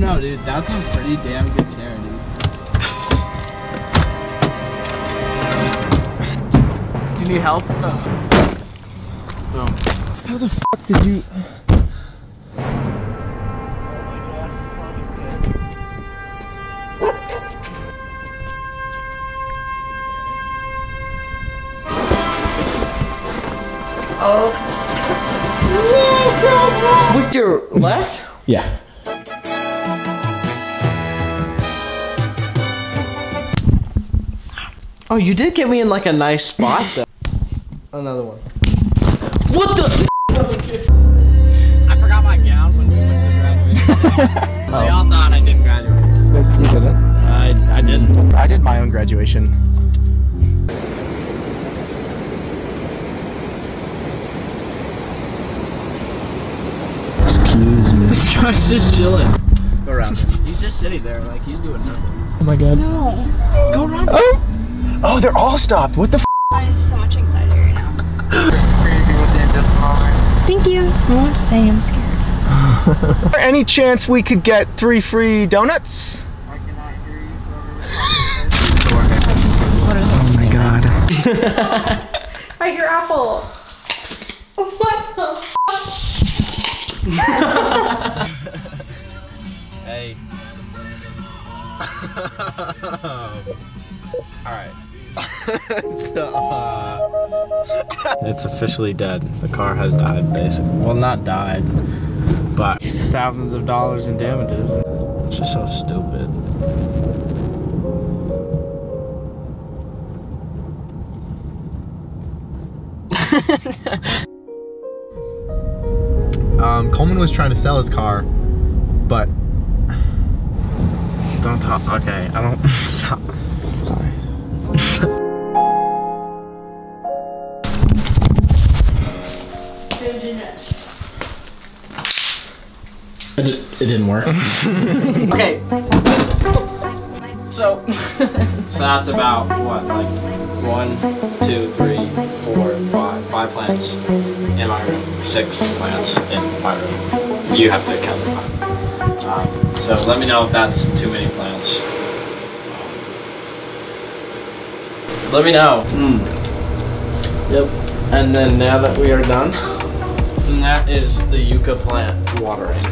don't know, dude. That's a pretty damn good chair, dude. Do you need help? No. How the fuck did you? Oh. With your left? Yeah. Oh, you did get me in like a nice spot though. Another one. What the? I forgot my gown when we went to the graduation. They all oh. thought I didn't graduate. You didn't. I, I didn't. I did my own graduation. Excuse me. This guy's just chilling. Go around him. He's just sitting there, like he's doing nothing. Oh my god. No. Go around. Oh! Oh, they're all stopped. What the f? I have so much anxiety right now. Thank you. I don't want to say I'm scared. Is there any chance we could get three free donuts? I cannot hear you. oh my god. I hear apple. What the? Alright. it's officially dead. The car has died, basically. Well, not died, but thousands of dollars in damages. It's just so stupid. Um, Coleman was trying to sell his car, but Don't talk. Okay, I don't. Stop. Sorry. It, it didn't work. Okay. So. So that's about what, like one, two, three, four, five, five plants in my room, six plants in my room. You have to count them. Um, so let me know if that's too many plants. Let me know. Hmm. Yep. And then now that we are done, and that is the yucca plant watering.